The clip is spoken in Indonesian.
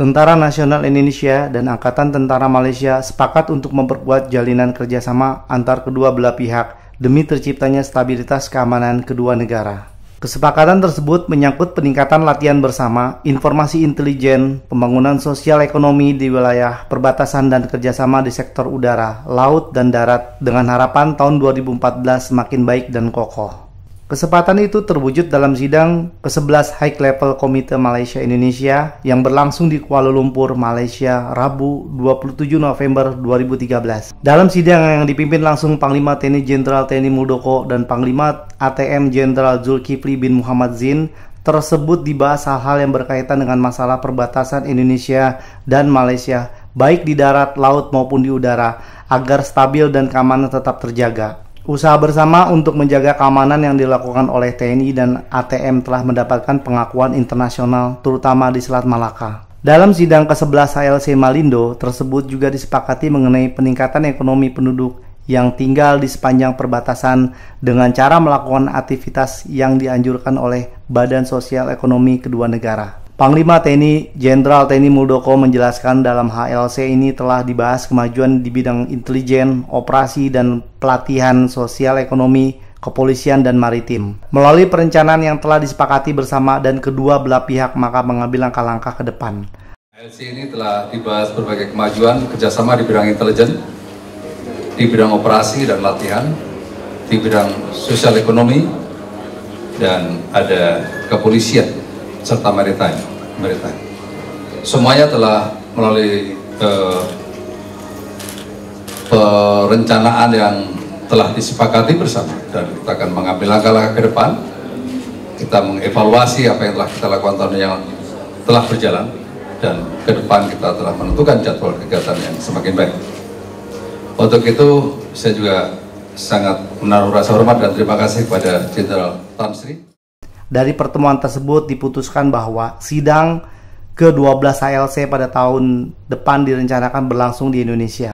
Tentara Nasional Indonesia dan Angkatan Tentara Malaysia sepakat untuk memperkuat jalinan kerjasama antar kedua belah pihak demi terciptanya stabilitas keamanan kedua negara. Kesepakatan tersebut menyangkut peningkatan latihan bersama, informasi intelijen, pembangunan sosial ekonomi di wilayah perbatasan dan kerjasama di sektor udara, laut, dan darat dengan harapan tahun 2014 semakin baik dan kokoh. Kesempatan itu terwujud dalam sidang ke-11 High Level Komite Malaysia Indonesia yang berlangsung di Kuala Lumpur, Malaysia, Rabu 27 November 2013. Dalam sidang yang dipimpin langsung Panglima TNI Jenderal TNI Muldoko dan Panglima ATM Jenderal Zulkifli bin Muhammad Zin, tersebut dibahas hal-hal yang berkaitan dengan masalah perbatasan Indonesia dan Malaysia, baik di darat, laut maupun di udara, agar stabil dan keamanan tetap terjaga. Usaha bersama untuk menjaga keamanan yang dilakukan oleh TNI dan ATM telah mendapatkan pengakuan internasional, terutama di Selat Malaka. Dalam sidang ke-11 HLC Malindo tersebut juga disepakati mengenai peningkatan ekonomi penduduk yang tinggal di sepanjang perbatasan dengan cara melakukan aktivitas yang dianjurkan oleh Badan Sosial Ekonomi kedua negara. Panglima TNI Jenderal TNI Muldoko menjelaskan dalam HLC ini telah dibahas kemajuan di bidang intelijen, operasi, dan pelatihan sosial ekonomi, kepolisian, dan maritim. Melalui perencanaan yang telah disepakati bersama dan kedua belah pihak maka mengambil langkah-langkah ke depan. HLC ini telah dibahas berbagai kemajuan kerjasama di bidang intelijen, di bidang operasi dan latihan, di bidang sosial ekonomi, dan ada kepolisian serta maritime pemerintah. Semuanya telah melalui uh, perencanaan yang telah disepakati bersama dan kita akan mengambil langkah-langkah ke depan. Kita mengevaluasi apa yang telah kita lakukan tahun yang telah berjalan dan ke depan kita telah menentukan jadwal kegiatan yang semakin baik. Untuk itu saya juga sangat menaruh rasa hormat dan terima kasih kepada Jenderal Tan Sri. Dari pertemuan tersebut diputuskan bahwa sidang ke-12 HLC pada tahun depan direncanakan berlangsung di Indonesia.